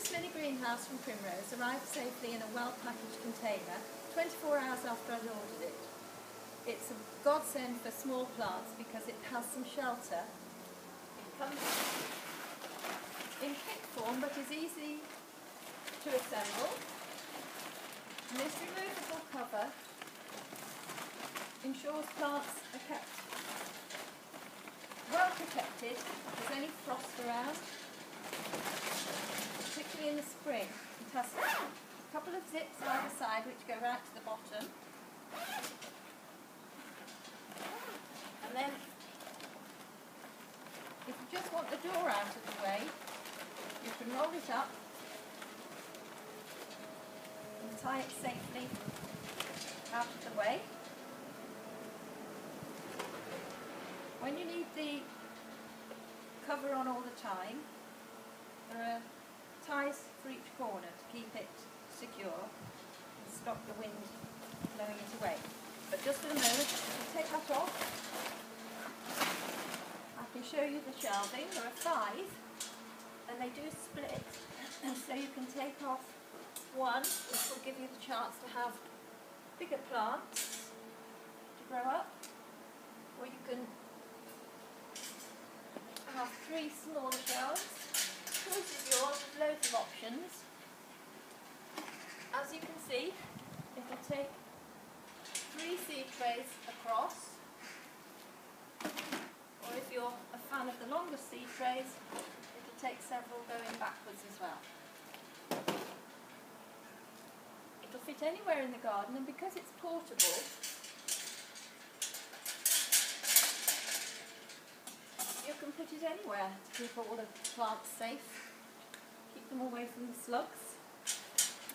This mini greenhouse from Primrose arrived safely in a well-packaged container 24 hours after I'd ordered it. It's a godsend for small plants because it has some shelter. It comes in kit form but is easy to assemble. And this removable cover ensures plants are kept well protected if there's any frost around A couple of zips either side which go right to the bottom. And then, if you just want the door out of the way, you can roll it up and tie it safely out of the way. When you need the cover on all the time, there are ties for each corner to keep it secure and stop the wind blowing it away. But just for the moment, we'll take that off. I can show you the shelving. There are five and they do split and so you can take off one which will give you the chance to have bigger plants to grow up or you can have three smaller shelves choice is yours, there's As you can see, it'll take three seed trays across, or if you're a fan of the longer seed trays, it'll take several going backwards as well. It'll fit anywhere in the garden, and because it's portable, you can put it anywhere to keep all the plants safe, them away from the slugs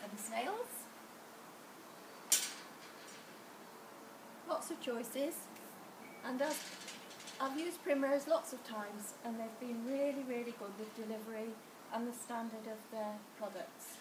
and the snails. Lots of choices and as I've used Primrose lots of times and they've been really really good with delivery and the standard of their products.